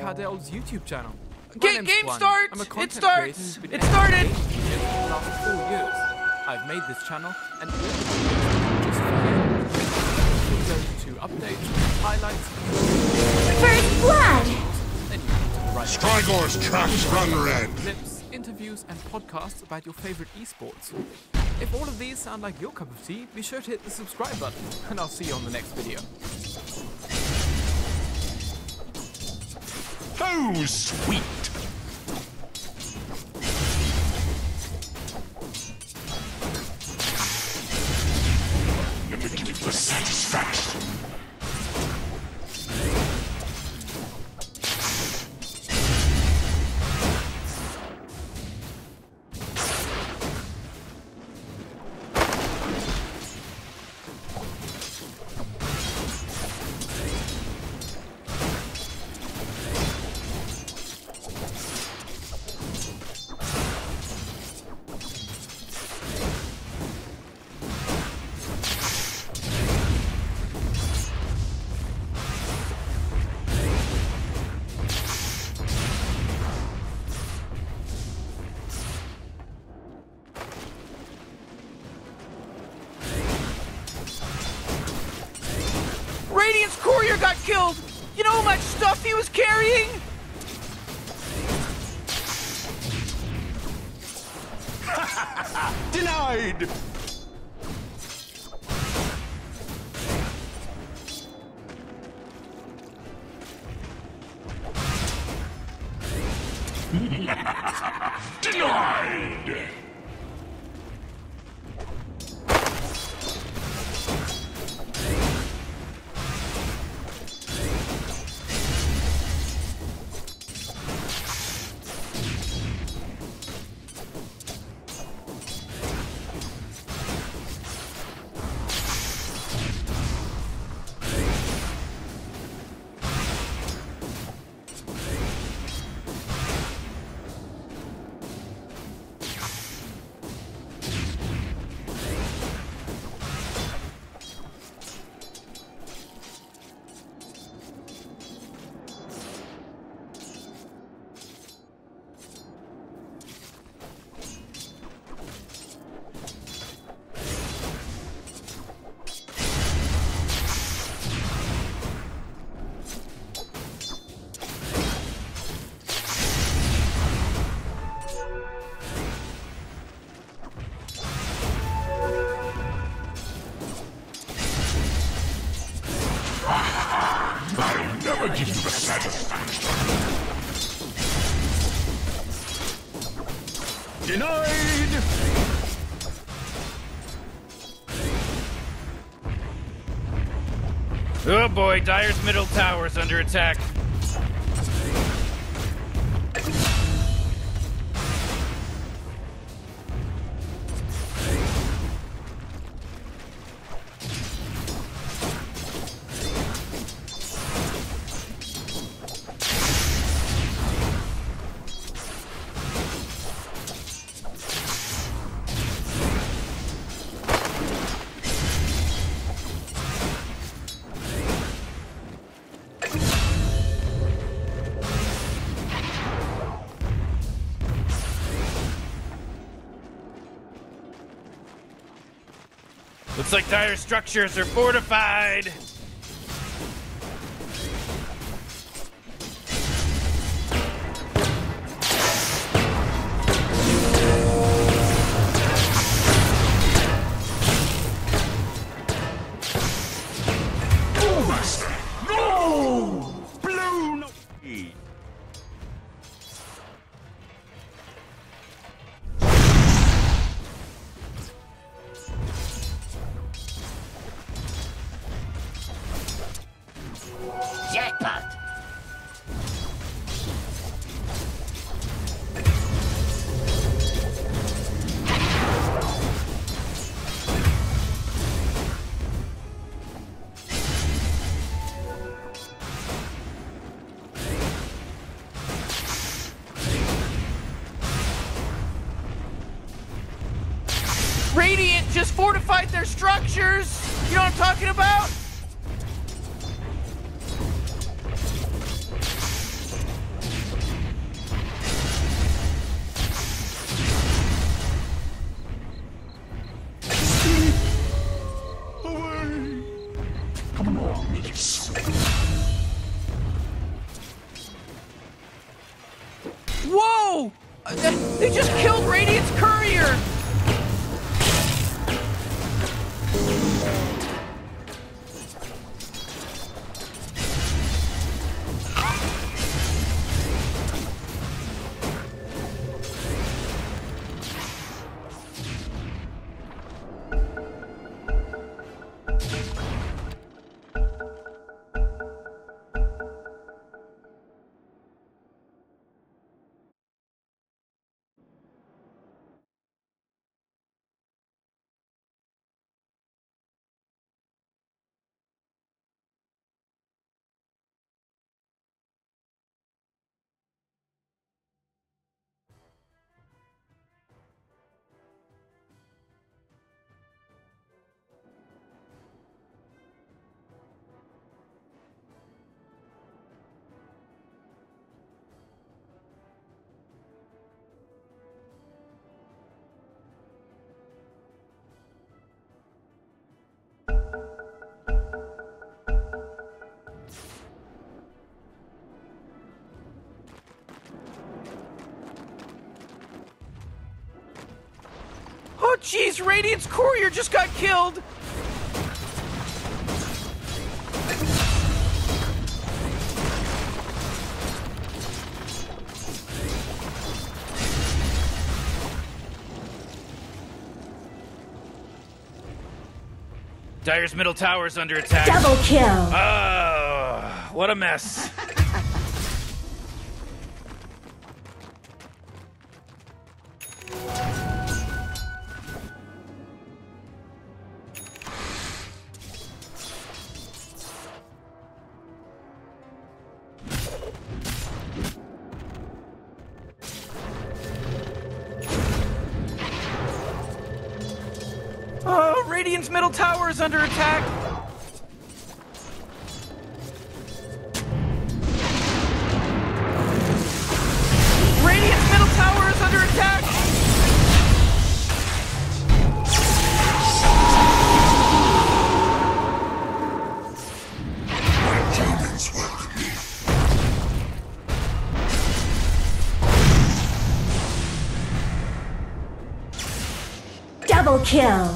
Cardell's YouTube channel. Ga- game starts! I'm a It starts! creator who's been It started! for the last four years. I've made this channel and all the videos just for to updates, highlights, First blood! then you can write Strygor's tracks run red. clips, interviews, and podcasts about your favorite esports. If all of these sound like your cup of tea, be sure to hit the subscribe button, and I'll see you on the next video. Oh, sweet. Radiant's courier got killed! You know how much stuff he was carrying? Denied. Boy, Dire's middle tower is under attack. Dire's structures are fortified. Structures! Oh jeez, Radiant's courier just got killed! Dire's middle tower is under attack. Double kill. Oh, what a mess. Radiant's middle tower is under attack! Radiant's middle tower is under attack! Demons welcome me. Double kill.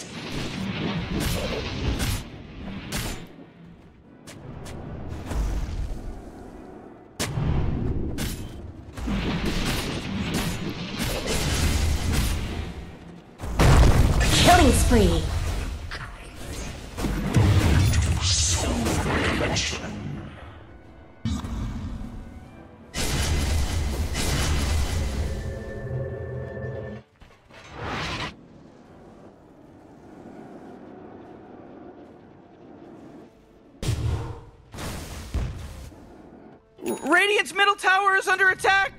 Is under attack!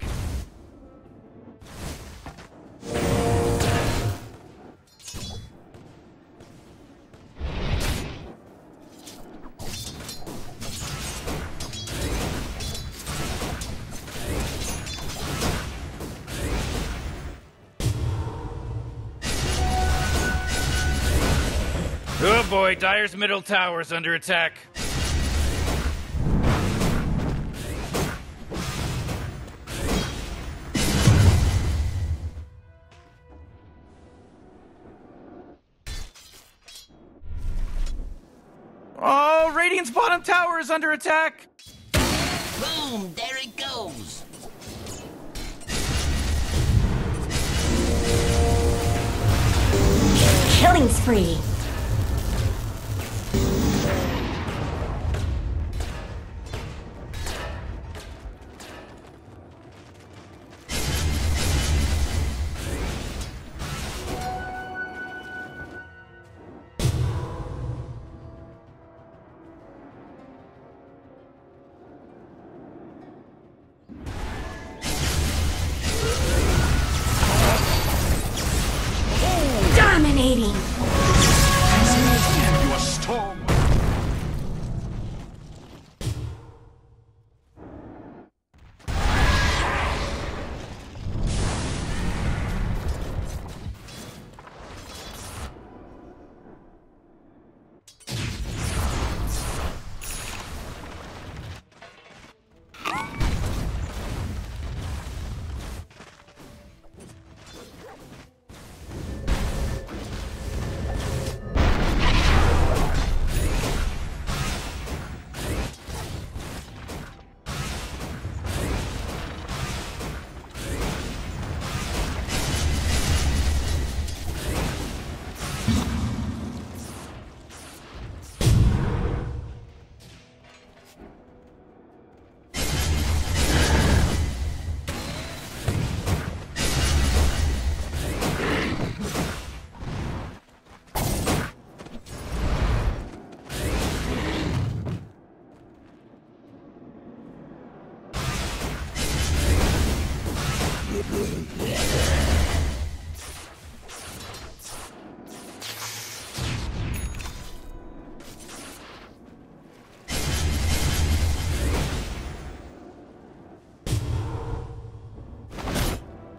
Oh boy, Dire's middle tower is under attack. Radiant's bottom tower is under attack. Boom, there it goes. Killing spree.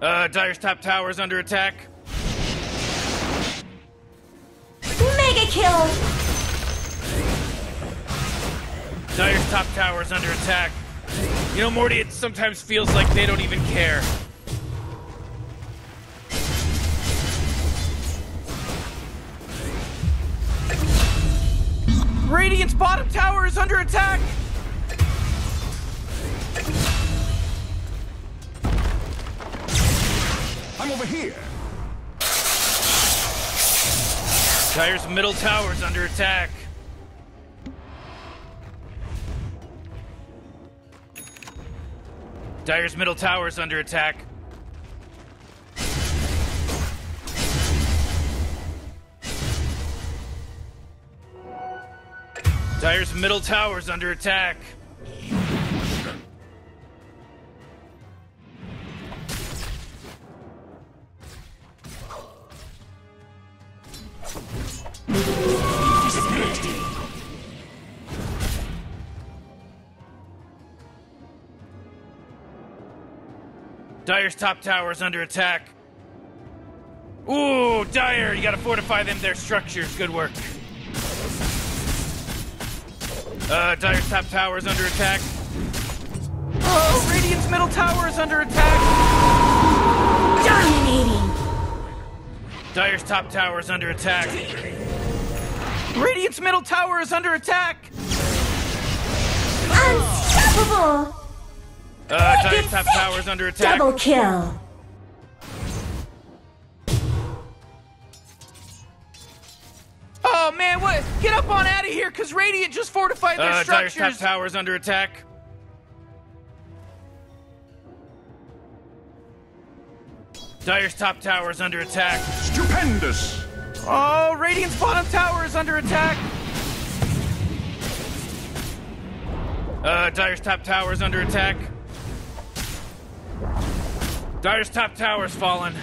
Uh, Dire's top tower is under attack. Mega kill. Dire's top tower is under attack. You know, Morty, it sometimes feels like they don't even care. Radiant's bottom tower is under attack. I'm over here. Dire's middle tower is under attack. Dire's middle tower is under attack. Dire's middle tower is under attack. Dire's top tower is under attack. Ooh, Dire, you gotta fortify them, their structures. Good work. Uh, Dire's top tower is under attack. Oh, Radiant's middle tower is under attack. Dominating. Dire's top tower is under attack. Radiant's middle tower is under attack. Unstoppable. Uh, Dire's top tower is under attack. Double kill. Oh man, what? Get up on out of here, cause Radiant just fortified their Uh, Dire's top tower's under attack. Dire's top tower is under attack. Stupendous. Oh, Radiant's bottom tower is under attack. Uh, Dire's top tower is under attack. Dire's top tower is fallen.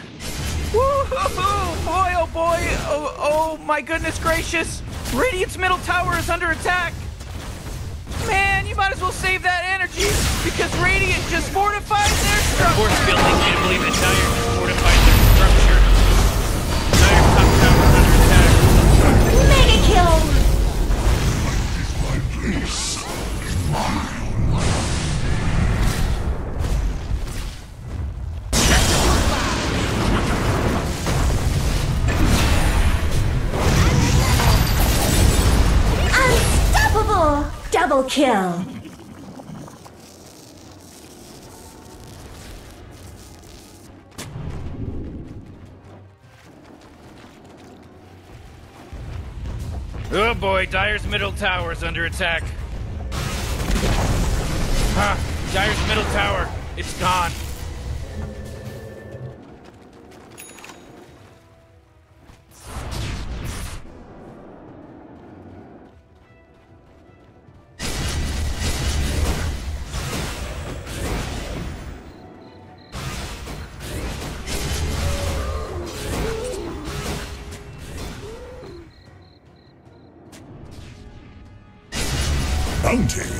Woo-hoo-hoo! Boy, oh boy! Oh, oh my goodness gracious! Radiant's middle tower is under attack! Man, you might as well save that energy because Radiant just fortified their Force structure! building me to believe that Dire just fortified their structure. Dire's top tower is under attack. Mega kill. Double kill. Oh boy, Dire's middle tower is under attack. Ah, Dire's middle tower, it's gone. Bounty.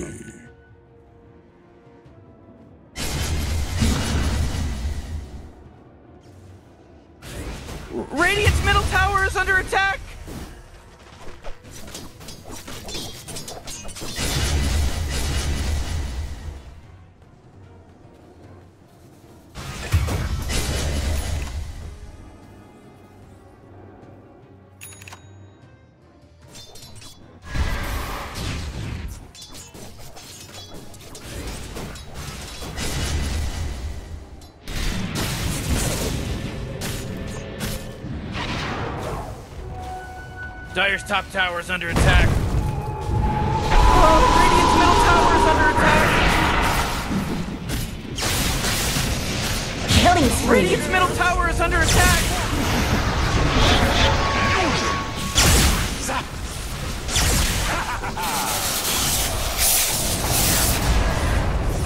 Bounty. Dire's top tower is under attack. Oh, Radiant's middle tower is under attack! Killing spree. Radiant's middle tower is under attack!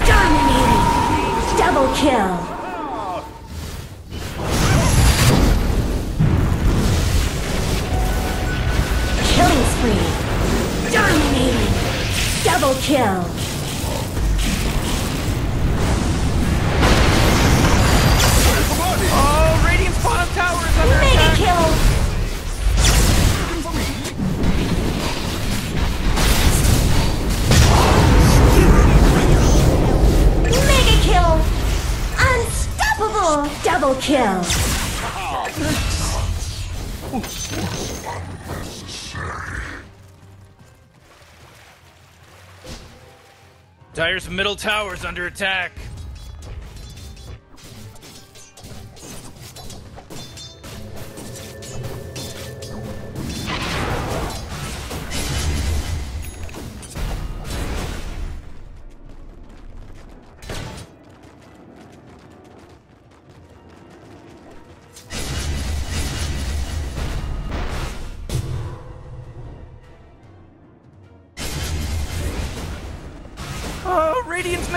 Dominating. Double kill. Kill. Dire's middle tower's under attack.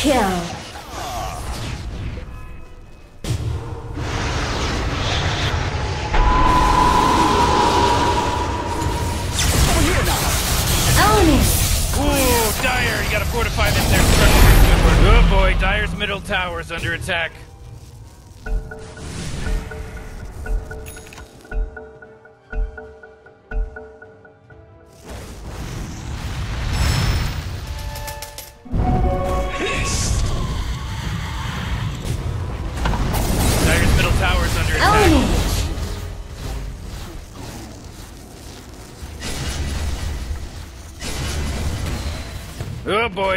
Kill! Dire, you gotta fortify there. Oh boy, Dire's middle tower is under attack.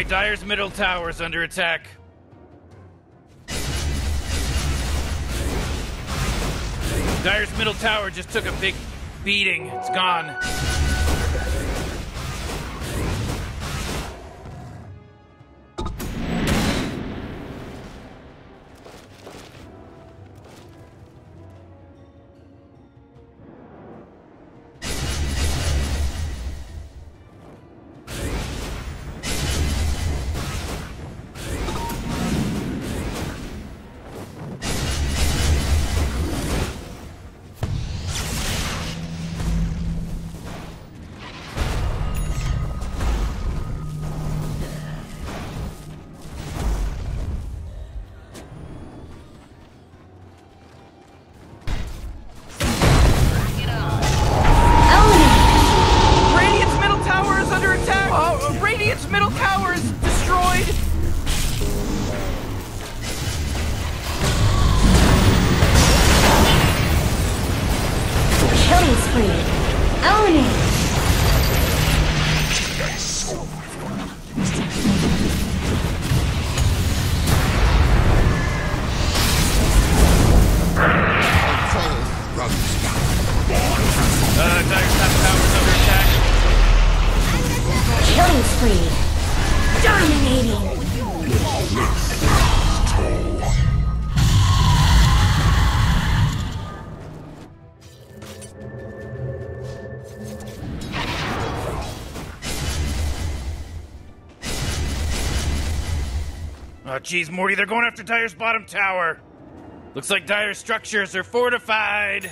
Boy, Dire's middle tower is under attack. Dire's middle tower just took a big beating. It's gone. Geez, Morty, they're going after Dire's bottom tower. Looks like Dire's structures are fortified.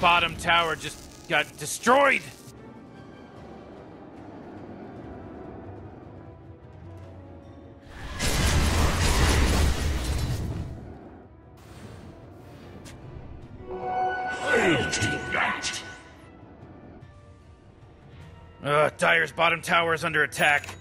Bottom tower just got destroyed. Uh, Dire's bottom tower is under attack.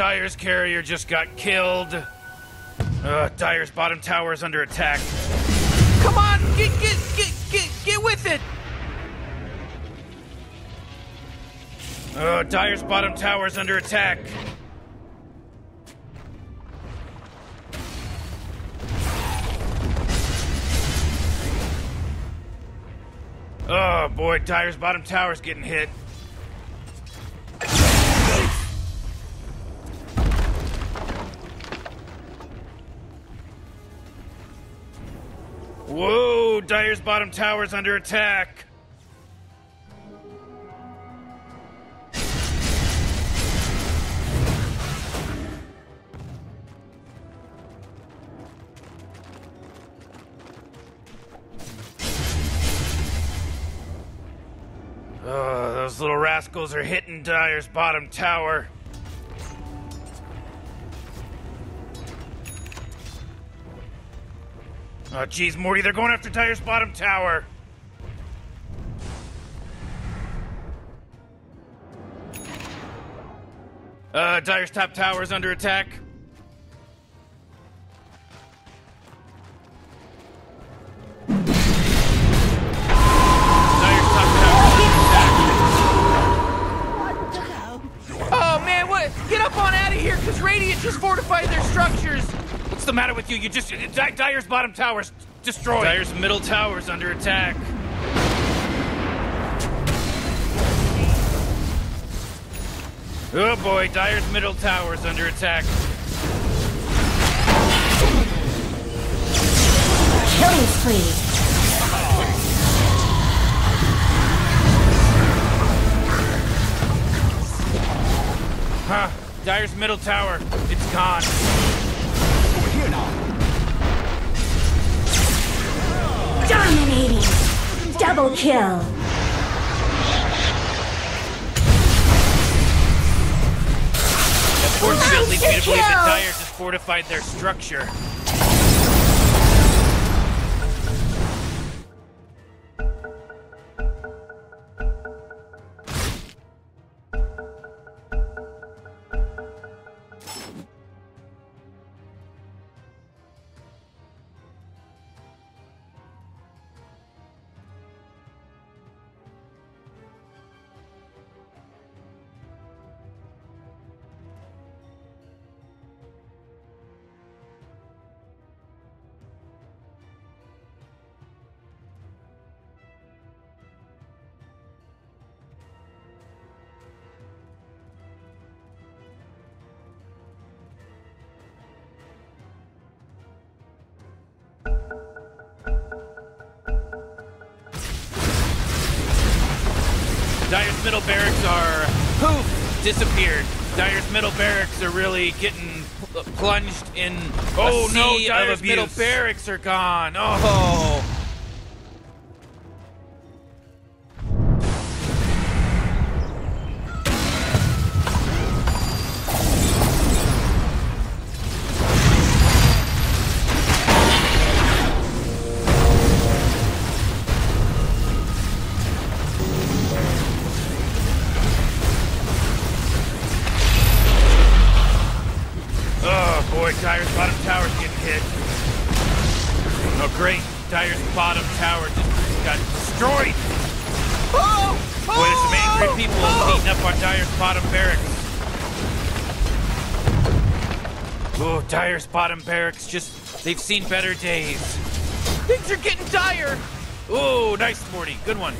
Oh, carrier just got killed. Uh, Dire's bottom tower is under attack. Come on, get get get get get with it. Uh, Dire's bottom tower is under attack. Oh boy, Dire's bottom tower's getting hit. Dire's bottom tower's under attack. Those little rascals are hitting Dire's bottom tower. Oh, geez, Morty, they're going after Dire's bottom tower. Uh, Dire's top tower is under attack. You? You just Di- Dire's bottom tower's destroyed. Dire's middle tower's under attack. Oh boy, Dire's middle tower's under attack. Killing spree! Huh? Dire's middle tower, it's gone. Dominating! Double kill! Unfortunately, Nice we believe that kill. Just fortified their structure. Really getting plunged in. Oh, no, of middle barracks are gone. Oh. Dire's bottom tower's getting hit. Oh, great. Dire's bottom tower just got destroyed. Oh! oh Boy, there's some angry oh, people oh. beating up on Dire's bottom barracks. Oh, Dire's bottom barracks just, they've seen better days. Things are getting dire. Oh, nice, Morty. Good one.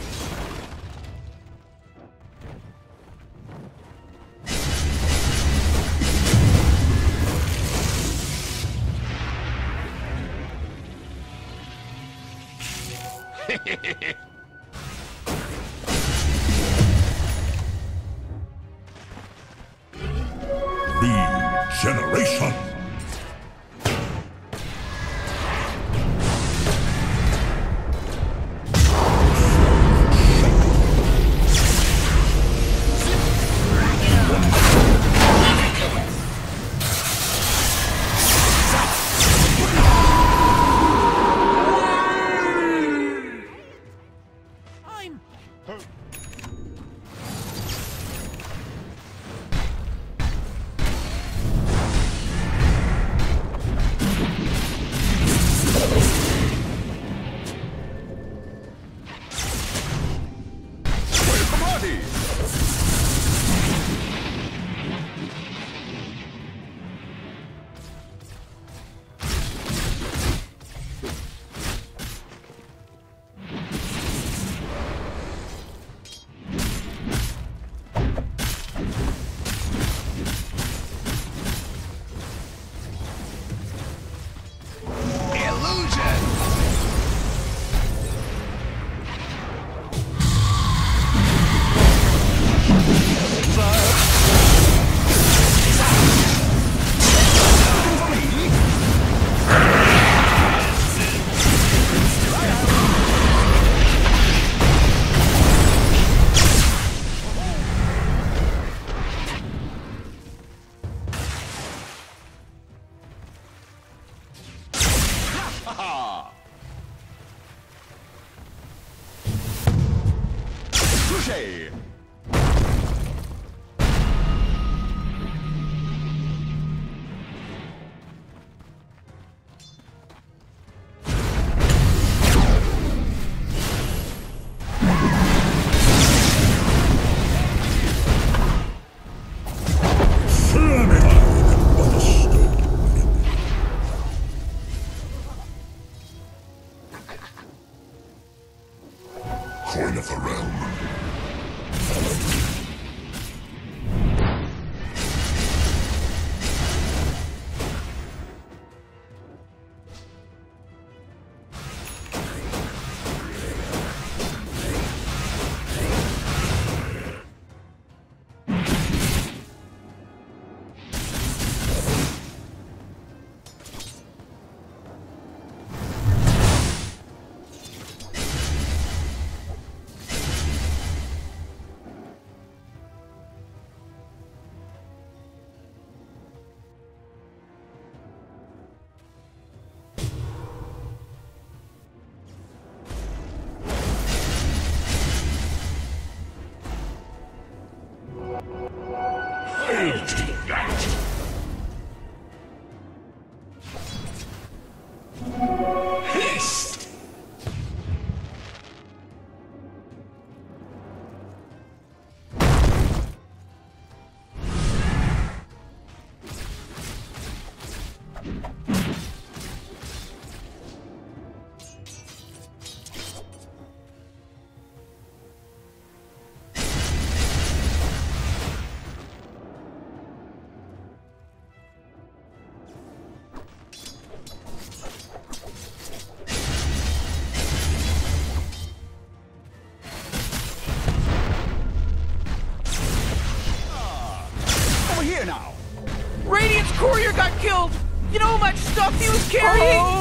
Stuff he was carrying? Oh,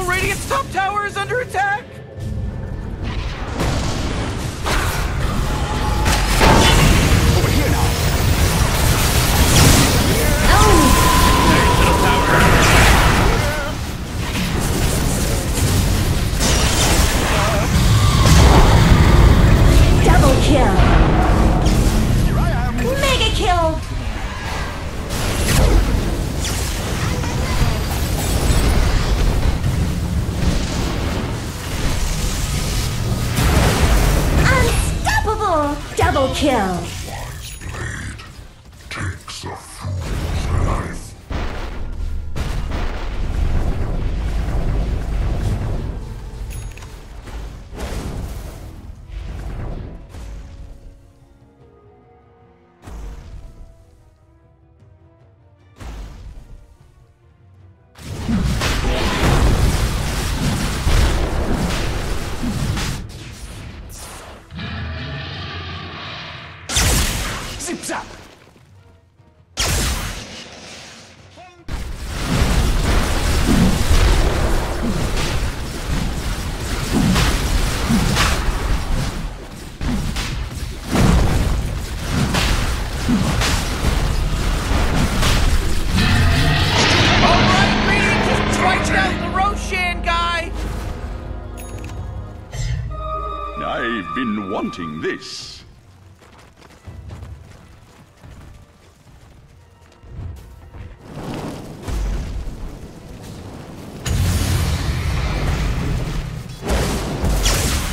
this.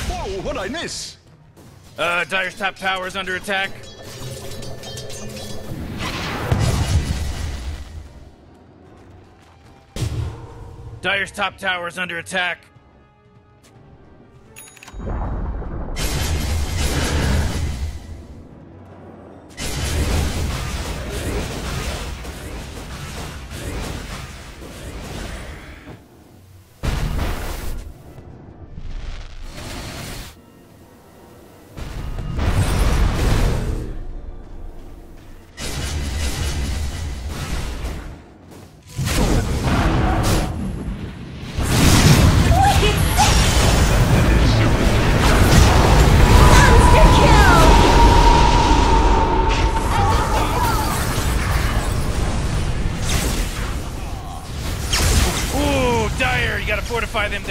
Whoa, what'd I miss? Uh, Dire's top tower is under attack. Dire's top tower is under attack.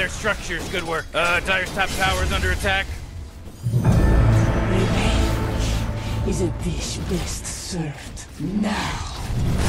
Their structures. Good work. Uh, Dire's top tower is under attack. Revenge is a dish best served now.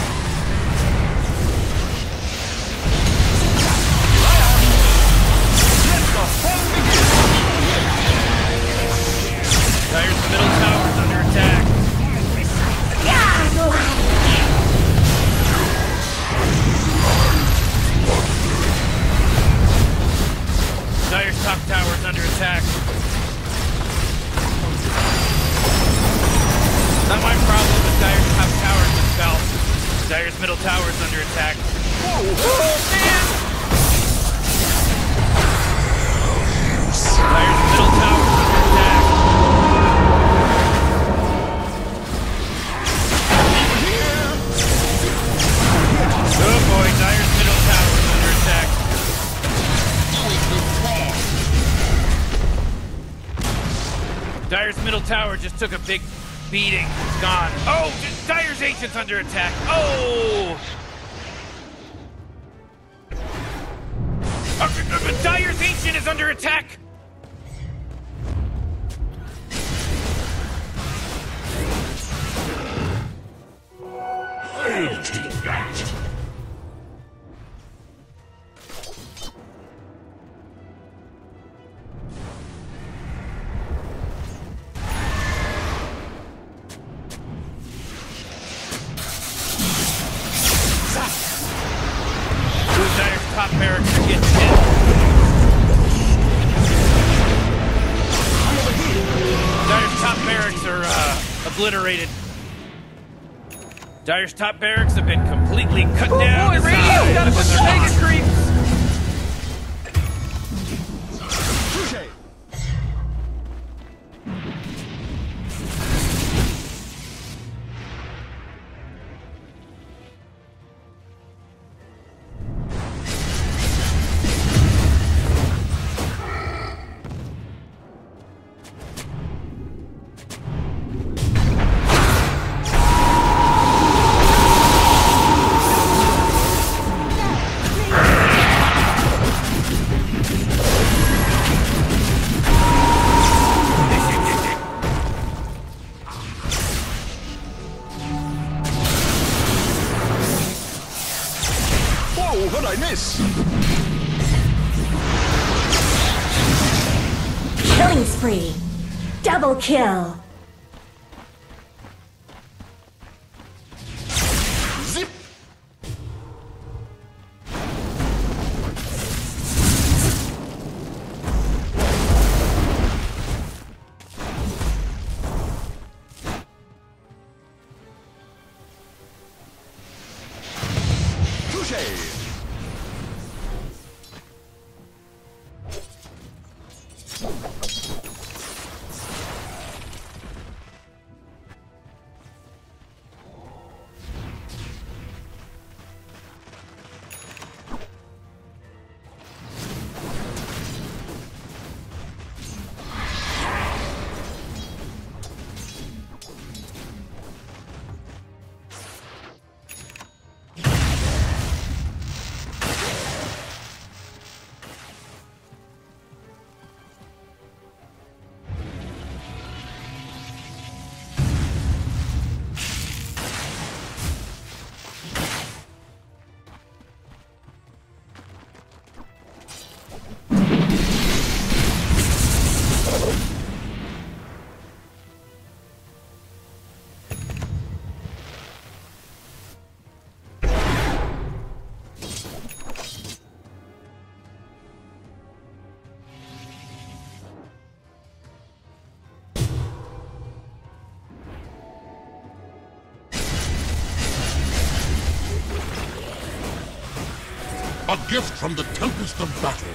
Middle tower just took a big beating. It's gone. Oh, Dire's ancient's under attack. Oh! Uh, uh, uh, Dire's ancient is under attack. I'll take that. Dire's top barracks have been completely cut Oh down. boy, to kill. Gift from the Tempest of Battle.